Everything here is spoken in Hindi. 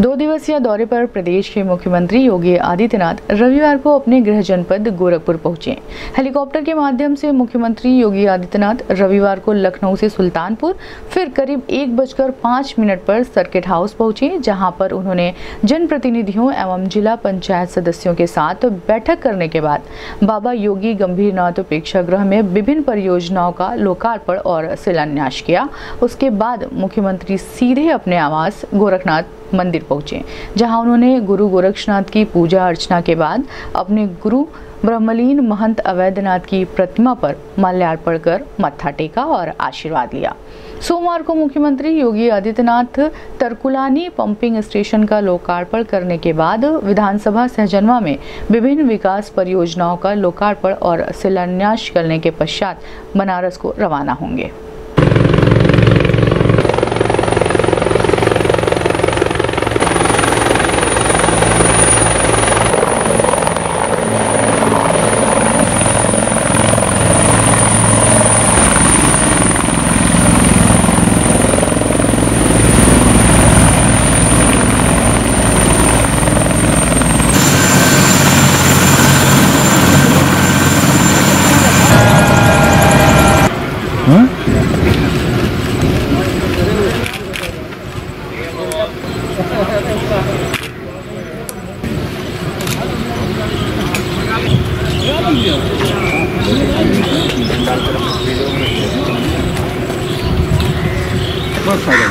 दो दिवसीय दौरे पर प्रदेश के मुख्यमंत्री योगी आदित्यनाथ रविवार को अपने गृह जनपद गोरखपुर पहुँचे। हेलीकॉप्टर के माध्यम से मुख्यमंत्री योगी आदित्यनाथ रविवार को लखनऊ से सुल्तानपुर, फिर करीब एक बजकर पाँच मिनट पर सर्किट हाउस पहुँचे, जहाँ पर उन्होंने जनप्रतिनिधियों एवं जिला पंचायत सदस्यों के साथ बैठक करने के बाद बाबा योगी गंभीरनाथ प्रेक्षागृह में विभिन्न परियोजनाओं का लोकार्पण और शिलान्यास किया। उसके बाद मुख्यमंत्री सीधे अपने आवास गोरखनाथ मंदिर पहुँचे, जहाँ उन्होंने गुरु गोरक्षनाथ की पूजा अर्चना के बाद अपने गुरु ब्रह्मलीन महंत अवैधनाथ की प्रतिमा पर माल्यार्पण कर मत्था टेका और आशीर्वाद लिया। सोमवार को मुख्यमंत्री योगी आदित्यनाथ तरकुलानी पंपिंग स्टेशन का लोकार्पण करने के बाद विधानसभा सहजनवा में विभिन्न विकास परियोजनाओं का लोकार्पण और शिलान्यास करने के पश्चात बनारस को रवाना होंगे। Vamos fazer.